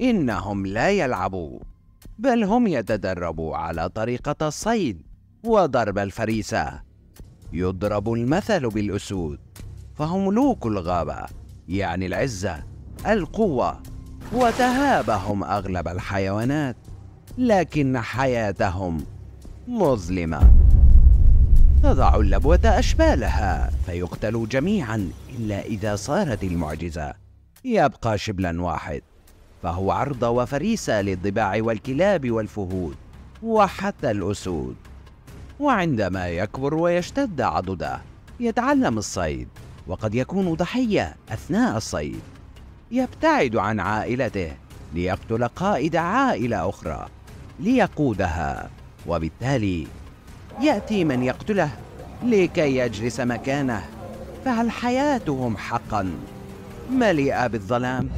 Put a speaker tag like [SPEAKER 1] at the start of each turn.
[SPEAKER 1] إنهم لا يلعبوا بل هم يتدربوا على طريقة الصيد وضرب الفريسة. يضرب المثل بالأسود فهم ملوك الغابة يعني العزة القوة وتهابهم أغلب الحيوانات لكن حياتهم مظلمة. تضع اللبوة أشبالها فيقتلوا جميعا إلا إذا صارت المعجزة. يبقى شبلا واحد. فهو عرضة وفريسة للضباع والكلاب والفهود وحتى الأسود. وعندما يكبر ويشتد عضده يتعلم الصيد وقد يكون ضحية أثناء الصيد. يبتعد عن عائلته ليقتل قائد عائلة أخرى ليقودها وبالتالي يأتي من يقتله لكي يجلس مكانه. فهل حياتهم حقا مليئة بالظلام؟